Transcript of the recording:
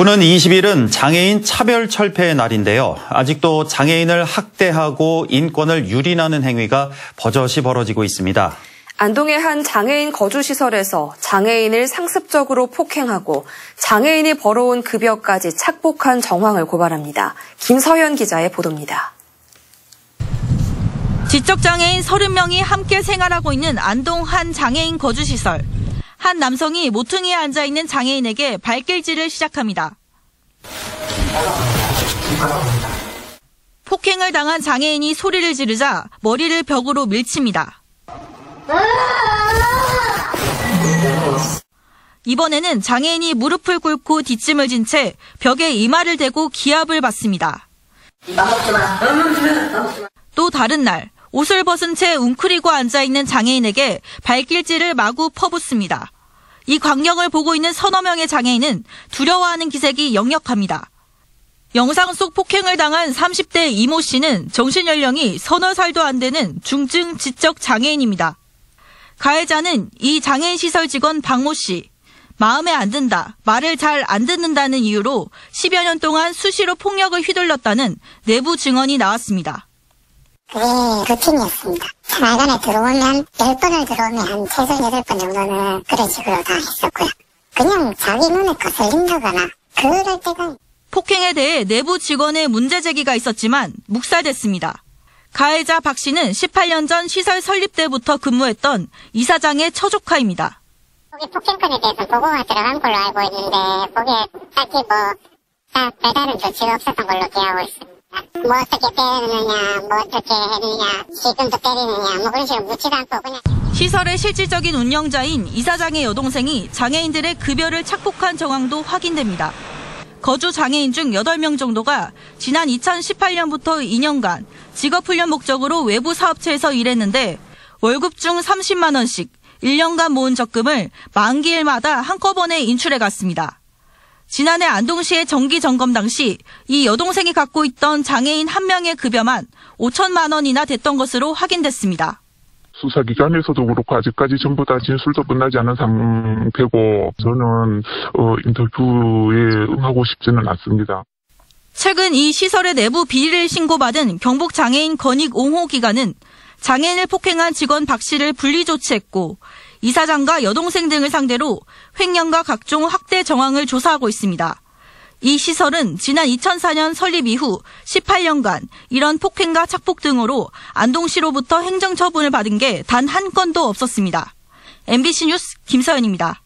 오는 20일은 장애인 차별 철폐의 날인데요. 아직도 장애인을 학대하고 인권을 유린하는 행위가 버젓이 벌어지고 있습니다. 안동의 한 장애인 거주시설에서 장애인을 상습적으로 폭행하고 장애인이 벌어온 급여까지 착복한 정황을 고발합니다. 김서현 기자의 보도입니다. 지적장애인 30명이 함께 생활하고 있는 안동 한 장애인 거주시설. 한 남성이 모퉁이에 앉아 있는 장애인에게 발길질을 시작합니다. 폭행을 당한 장애인이 소리를 지르자 머리를 벽으로 밀칩니다. 이번에는 장애인이 무릎을 꿇고 뒷짐을 진 채 벽에 이마를 대고 기압을 받습니다. 또 다른 날 옷을 벗은 채 웅크리고 앉아 있는 장애인에게 발길질을 마구 퍼붓습니다. 이 광경을 보고 있는 서너 명의 장애인은 두려워하는 기색이 역력합니다. 영상 속 폭행을 당한 30대 이모 씨는 정신 연령이 서너 살도 안 되는 중증 지적 장애인입니다. 가해자는 이 장애인 시설 직원 박모 씨. 마음에 안 든다, 말을 잘 안 듣는다는 이유로 10여 년 동안 수시로 폭력을 휘둘렀다는 내부 증언이 나왔습니다. 그게 루틴이었습니다. 생활관에 들어오면 10번을 들어오면 한 최소 8번 정도는 그런 식으로 다 했었고요. 그냥 자기 눈에 거슬린다거나 그럴 때가 폭행에 대해 내부 직원의 문제 제기가 있었지만 묵살됐습니다. 가해자 박 씨는 18년 전 시설 설립 때부터 근무했던 이사장의 처조카입니다. 거기 폭행건에 대해서 보고가 들어간 걸로 알고 있는데 거기에 딱히 뭐딱 배달은 조치가 없었던 걸로 기억하고 있습니다. 뭐 어떻게 때리느냐, 뭐 어떻게 했느냐, 지금도 때리느냐, 뭐 그런 식으로 묻지도 않고 그냥 시설의 실질적인 운영자인 이사장의 여동생이 장애인들의 급여를 착복한 정황도 확인됩니다. 거주 장애인 중 8명 정도가 지난 2018년부터 2년간 직업훈련 목적으로 외부 사업체에서 일했는데 월급 중 30만 원씩 1년간 모은 적금을 만기일마다 한꺼번에 인출해 갔습니다. 지난해 안동시의 정기 점검 당시 이 여동생이 갖고 있던 장애인 한 명의 급여만 5천만 원이나 됐던 것으로 확인됐습니다. 수사기관에서도 그렇고 아직까지 전부 다 진술도 끝나지 않은 상태고 저는 어, 인터뷰에 응하고 싶지는 않습니다. 최근 이 시설의 내부 비리를 신고받은 경북 장애인 건익 옹호 기관은 장애인을 폭행한 직원 박 씨를 분리 조치했고 이사장과 여동생 등을 상대로 횡령과 각종 학대 정황을 조사하고 있습니다. 이 시설은 지난 2004년 설립 이후 18년간 이런 폭행과 착폭 등으로 안동시로부터 행정처분을 받은 게 단 한 건도 없었습니다. MBC 뉴스 김서연입니다.